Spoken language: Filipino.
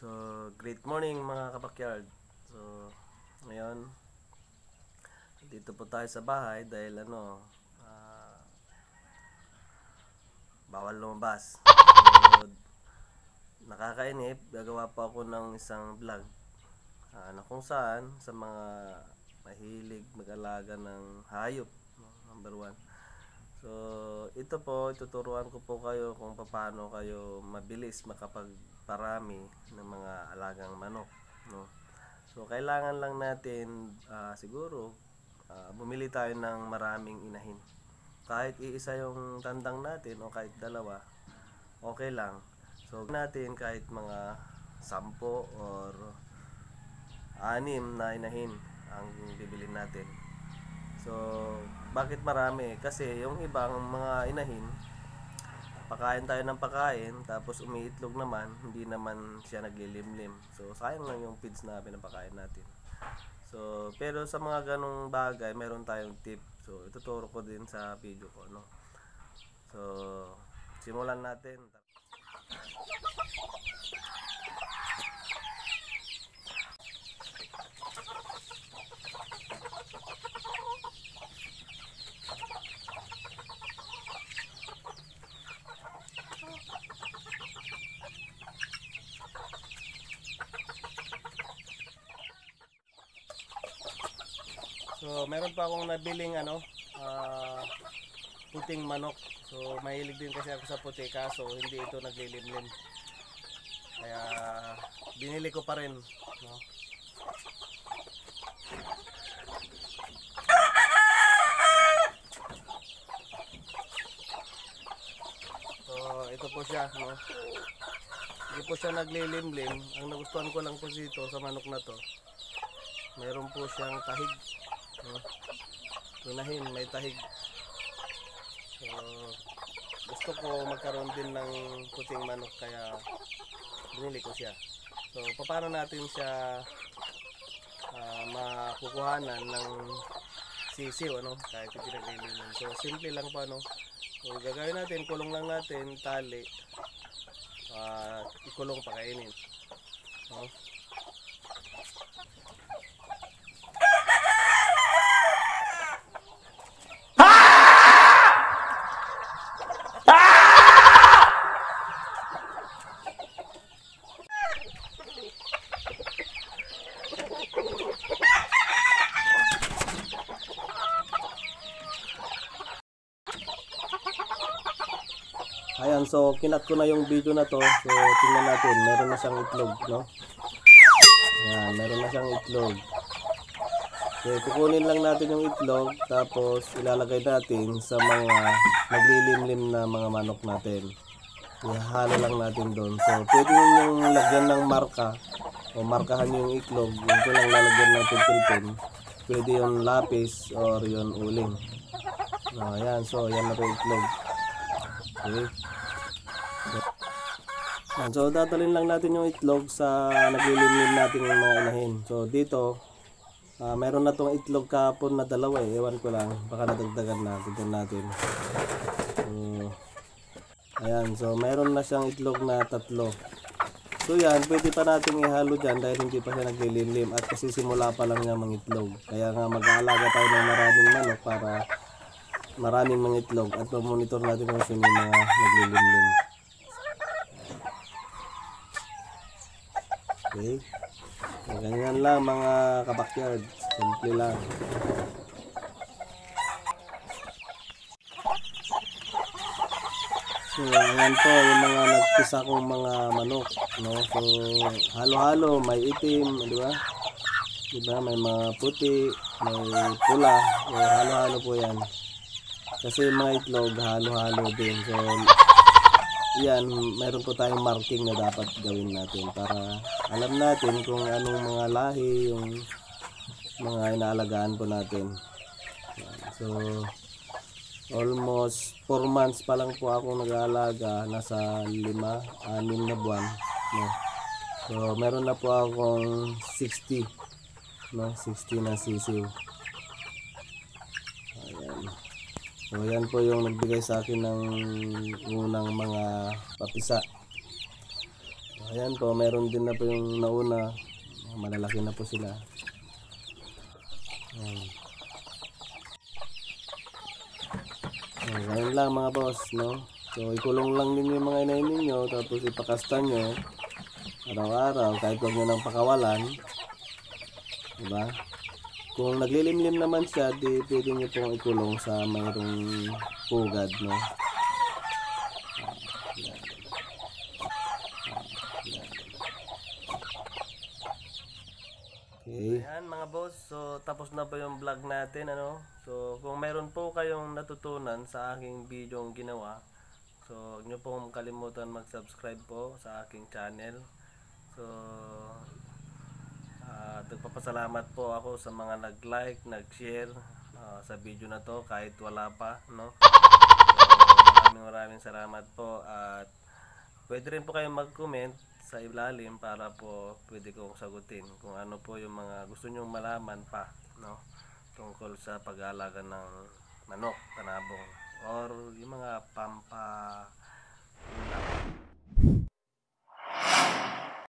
So, great morning mga kabakyard. So, ngayon, dito po tayo sa bahay dahil ano, ah, bawal lumabas. So, nakakainip, gagawa pa ako ng isang vlog ah, na kung saan sa mga mahilig mag-alaga ng hayop, number one. So, ito po, ituturuan ko po kayo kung paano kayo mabilis makapagparami ng mga alagang manok. No? So, kailangan lang natin ah, siguro ah, bumili tayo ng maraming inahin. Kahit iisa yung tandang natin o kahit dalawa, okay lang. So, natin kahit mga sampo or anim na inahin ang bibilin natin. So, bakit marami? Kasi yung ibang mga inahin, pakain tayo ng pakain, tapos umiitlog naman, hindi naman siya naglilimlim. So, sayang lang yung feeds na pinapakain natin. So, pero sa mga ganong bagay, meron tayong tip. So, ituturo ko din sa video ko, no? So, simulan natin. So, meron pa akong nabiling ano, ah, puting manok. So, mahilig din kasi ako sa puti kaso hindi ito naglilimlim. Kaya binili ko pa rin, no. So, ito po siya, no. Hindi po siya naglilimlim. Ang nagustuhan ko lang po dito sa manok na to, meron po siyang tahig. No? Unahin, may tahig. So, gusto ko magkaroon din ng puting manok kaya binili ko siya. So, paano natin siya ah, makukuhanan ng sisiw, ano? Kahit nagliliman. So, simple lang pa, no? So, gagawin natin, kulong lang natin, tali. ah ikulong pakainin. No? Ayan, so kinat ko na yung video na to. So tingnan natin, meron na siyang itlog, no? Ayan, meron na siyang itlog. So kukunin lang natin yung itlog, tapos ilalagay natin sa mga naglilimlim na mga manok natin. Ihalo lang natin doon. So pwede yung lagyan ng marka o markahan yung itlog. Yung ko lang lalagyan ng pin Pwede yung lapis or yung uling. No, ayan, so yan na yung itlog. Okay. Yan, so dadalhin lang natin yung itlog sa naglilimlim natin yung mga inahin. So dito, ah, meron na tong itlog kahapon na dalawa eh. Ewan ko lang, baka nadagdagan na. Tignan natin. So, ayan, so meron na siyang itlog na tatlo. So yan, pwede pa natin ihalo dyan dahil hindi pa siya naglilimlim at kasi simula pa lang niya mangitlog. Kaya nga mag-aalaga tayo ng maraming manok para maraming mga itlog at monitor natin kung sino yung mga naglilimlim. Okay. Ganyan lang mga kabakyard. Simple lang. So, ayan po yung mga nagpisa kong mga manok. No? So, halo-halo, may itim, di ba? Di? May mga puti, may pula. So, halo-halo po yan. Kasi yung mga itlog, halo-halo din. So, yan, meron po tayong marking na dapat gawin natin para alam natin kung anong mga lahi yung mga inaalagaan po natin. So, almost 4 months pa lang po ako nag-aalaga, nasa 5, 6 na buwan. No? So, meron na po akong 60, no? 60 na sisiw. Ayan. So, yan po yung nagbigay sa akin ng unang mga papisa. ayan po, meron din na po yung nauna. Malalaki na po sila. Ayan. Ayan, ganun lang mga boss, no? So, ikulong lang ninyo yung mga inay ninyo, tapos ipakasta nyo araw-araw, kahit huwag nyo nang pakawalan. Diba? Kung naglilimlim naman siya, di pwede nyo pong ikulong sa mayroong pugad, no? Okay. Ayan mga boss, so tapos na po yung vlog natin ano. So kung meron po kayong natutunan sa aking video ang ginawa, so huwag niyo pong kalimutan mag-subscribe po sa aking channel. So at nagpapasalamat po ako sa mga nag-like, nag-share ah, sa video na to kahit wala pa, no? So, maraming maraming salamat po at pwede rin po kayong mag-comment sa ilalim para po pwede kong sagutin kung ano po yung mga gusto nyong malaman pa, no? Tungkol sa pag-aalaga ng manok, kanabong or yung mga pampa